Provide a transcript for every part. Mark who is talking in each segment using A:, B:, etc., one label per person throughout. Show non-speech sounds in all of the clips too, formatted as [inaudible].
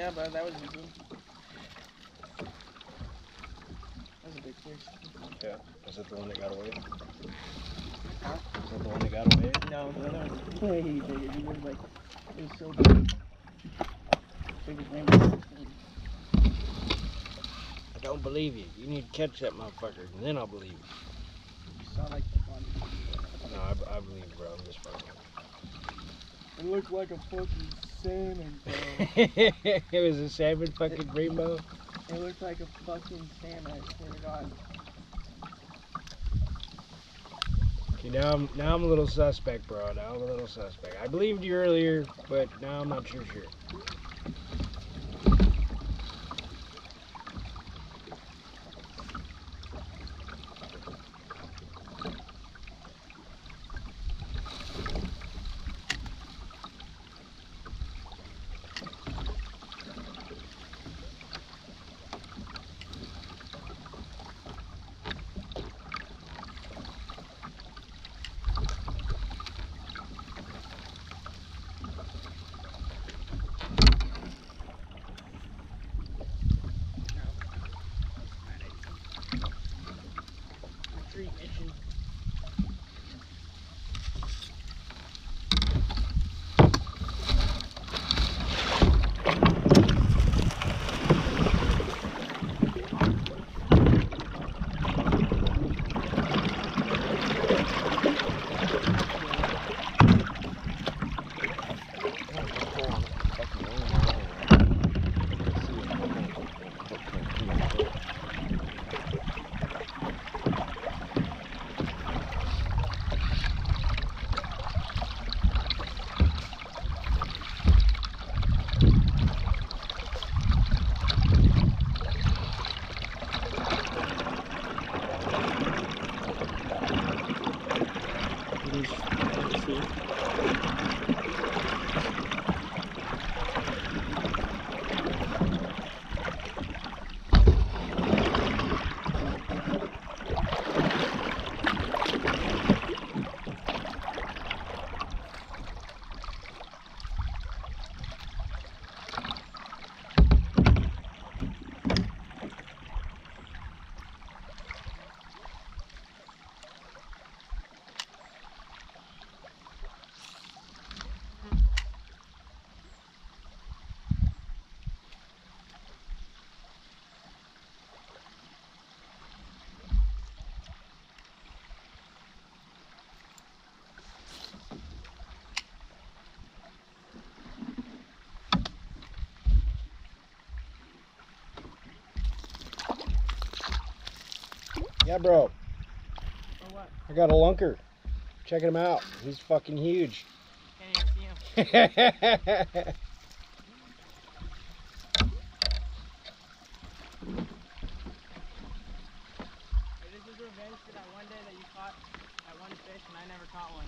A: Yeah, but that was easy. That was a big fish.
B: Yeah. Is it the one that got away?
A: Huh?
B: Is that the one that got away?
A: No, the other one was way bigger. He was like, it was so big. Big as rainbow.
B: I don't believe you. You need to catch that motherfucker, and then I'll believe you.
A: You saw like the one.
B: No, I, I believe, bro. I'm just fucking.
A: It looked like a fucking salmon, uh, [laughs] bro.
B: it was a salmon fucking rainbow.
A: it looked like a fucking salmon, I swear to God.
B: Okay, now I'm now I'm a little suspect, bro. Now I'm a little suspect. I believed you earlier, but now I'm not sure sure. Yeah, bro. I got a lunker. Checking him out. He's fucking huge.
A: Can't even see him. this is revenge for that one day that you caught that one fish and I never caught one.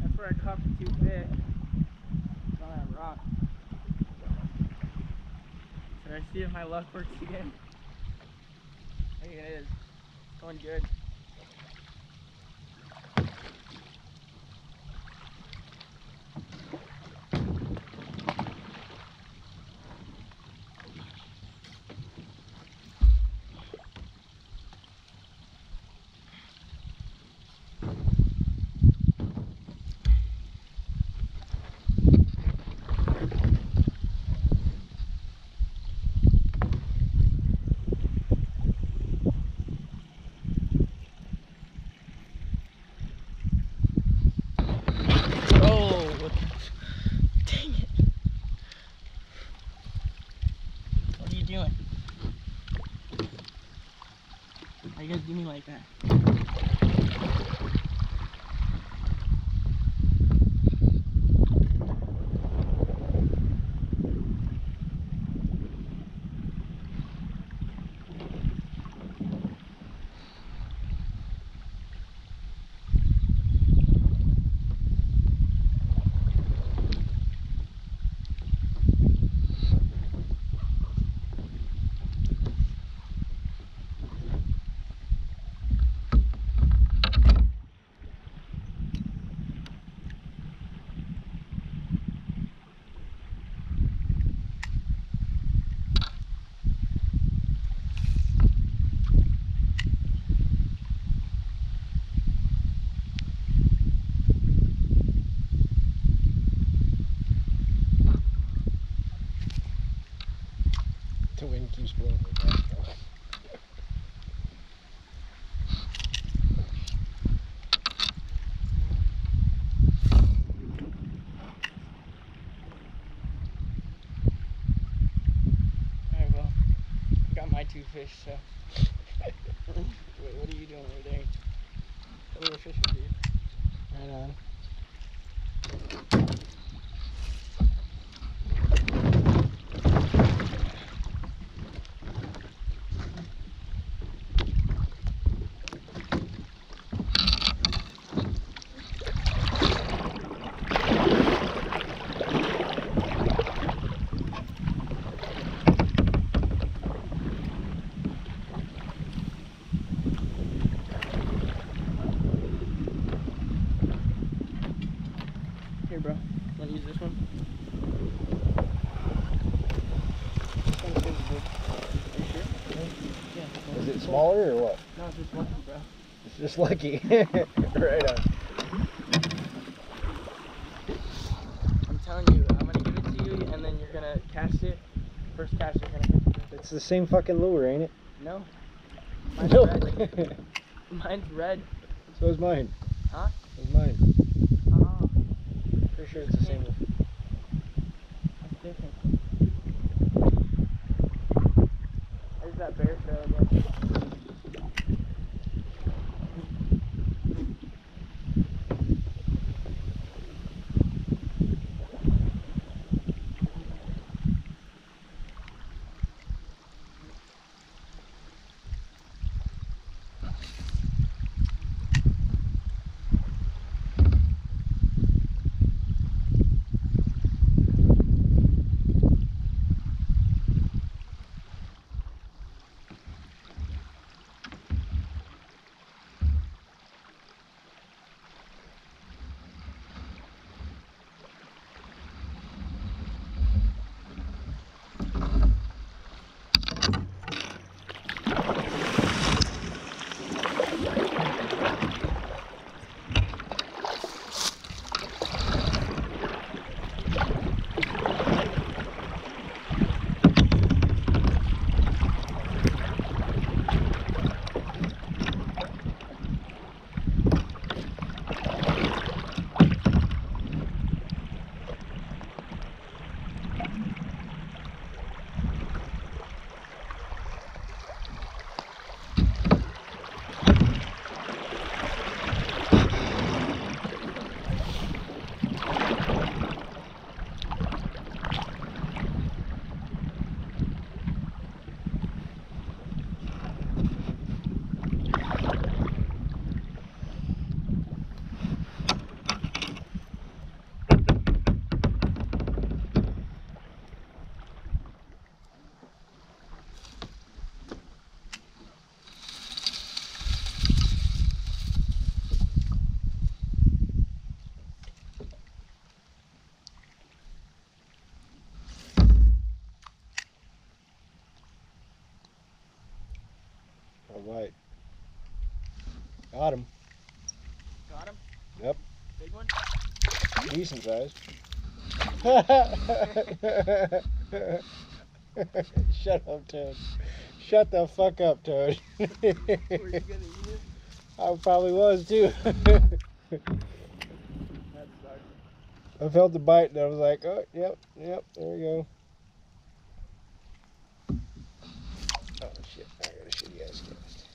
A: That's where I caught the two fish. It's on that rock. Should I see if my luck works again? I think it is. Going good. You guys give me like that?
B: The wind.
A: Alright, well, I got my two fish, so. [laughs] Wait, what are you doing over there? Tell me what fish dude.
B: Right on.
A: Here, bro. Wanna use this one? This one's good, dude. Are you sure? Yeah.
B: Is it smaller or what?
A: No, it's just lucky, bro.
B: It's just lucky. [laughs] right on.
A: I'm telling you, I'm gonna give it to you, and then you're gonna cast it. First cast, you're gonna hit it.
B: It's the same fucking lure, ain't it?
A: No. [laughs] Mine's
B: No.
A: red. Mine's red.
B: so is mine.
A: Huh?
B: So is mine. Sure it's the same.
A: that's different. There's that bear trail again.
B: Got him.
A: Got him?
B: Yep.
A: Big one?
B: Decent size. [laughs] Shut up, Toad. Shut the fuck up, Toad.
A: Were you gonna eat it?
B: I probably was too. [laughs] I felt the bite and I was like, oh, yep, yep, there we go. Oh shit, I gotta shoot you guys cast.